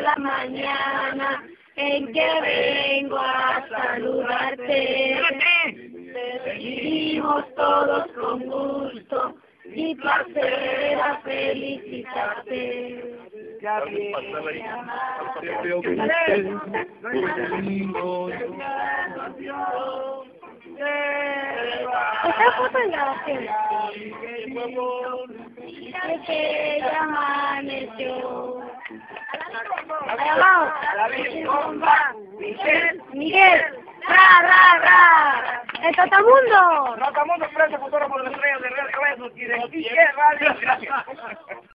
la mañana en que vengo a saludarte. Te seguimos todos con gusto y placer a felicitarte. Ya Esta foto que ya amaneció. Ahí abajo. Miguel. Miguel. Ra, ra, ra. El Totamundo. Trotamundo, frente fotógrafo de las estrellas de Real Cabezos y de Radio. Gracias.